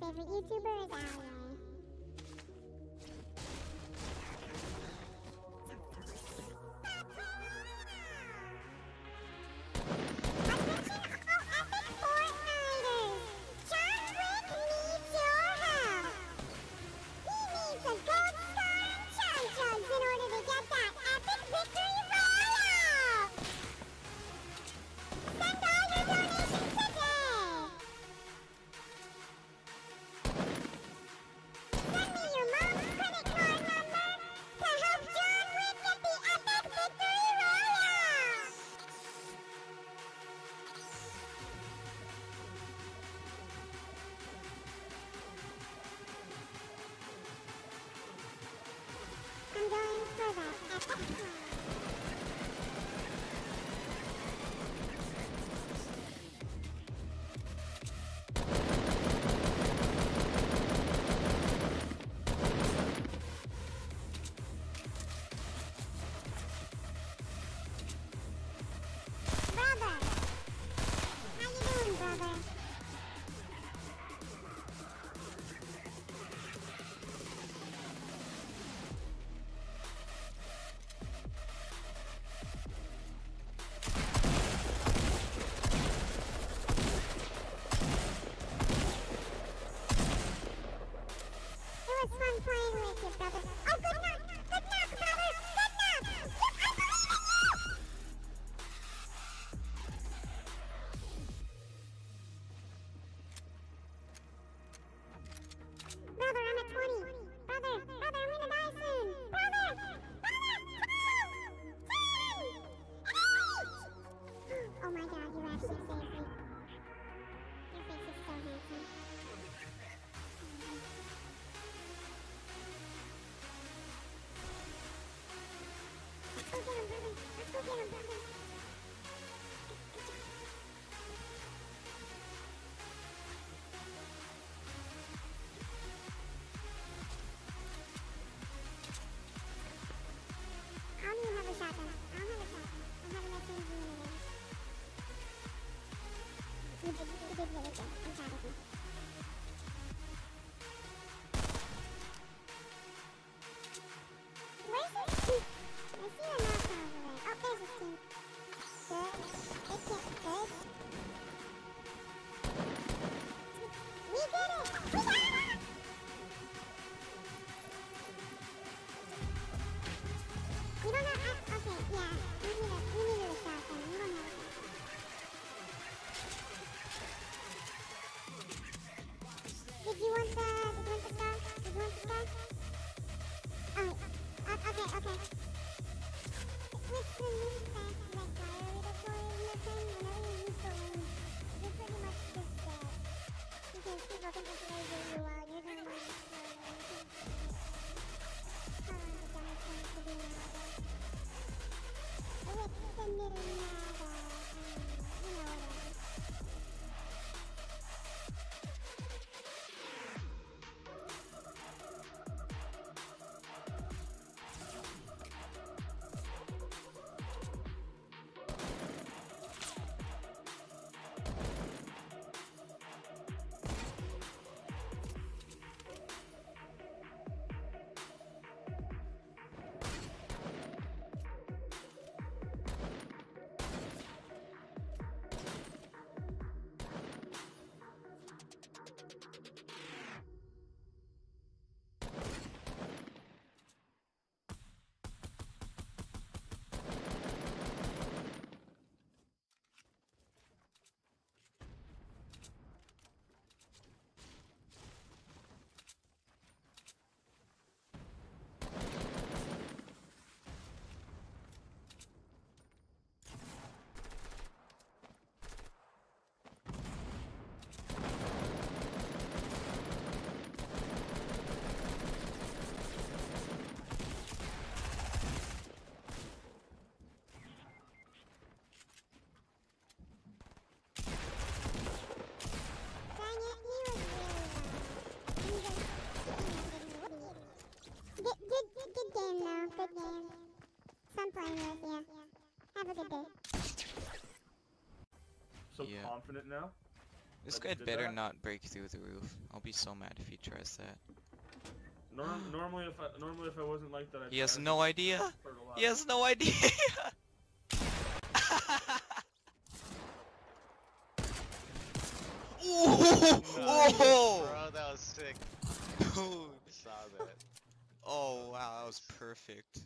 favorite YouTuber is Alex. Ah! Brother, I'm gonna die soon. Yeah. So Yeah. confident now? This guy did better that. not break through the roof. I'll be so mad if he tries that. Norm- normally, if I normally if I wasn't like that, I'd He has no idea. flirt a lot. He has no idea. oh, Bro, that was sick. dude. I saw that. Oh wow, that was perfect.